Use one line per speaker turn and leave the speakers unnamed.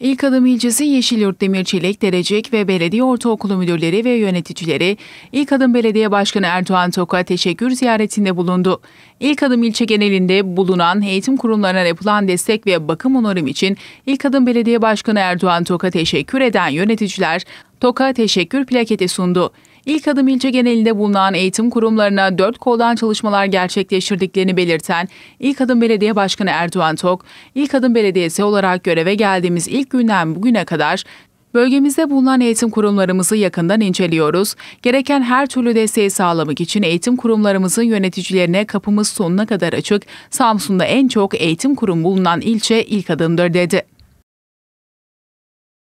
İlk Adım ilçesi Yeşilyurt Demirçelik, Derecik ve Belediye Ortaokulu müdürleri ve yöneticileri İlk Adım Belediye Başkanı Erdoğan Tok'a teşekkür ziyaretinde bulundu. İlk Adım ilçe genelinde bulunan eğitim kurumlarına yapılan destek ve bakım onarım için İlk Adım Belediye Başkanı Erdoğan Tok'a teşekkür eden yöneticiler TOK'a teşekkür plaketi sundu. İlk adım ilçe genelinde bulunan eğitim kurumlarına dört koldan çalışmalar gerçekleştirdiklerini belirten İlk Adım Belediye Başkanı Erdoğan Tok, İlk Adım Belediyesi olarak göreve geldiğimiz ilk günden bugüne kadar Bölgemizde bulunan eğitim kurumlarımızı yakından inceliyoruz. Gereken her türlü desteği sağlamak için eğitim kurumlarımızın yöneticilerine kapımız sonuna kadar açık. Samsun'da en çok eğitim kurum bulunan ilçe ilk adımdır dedi.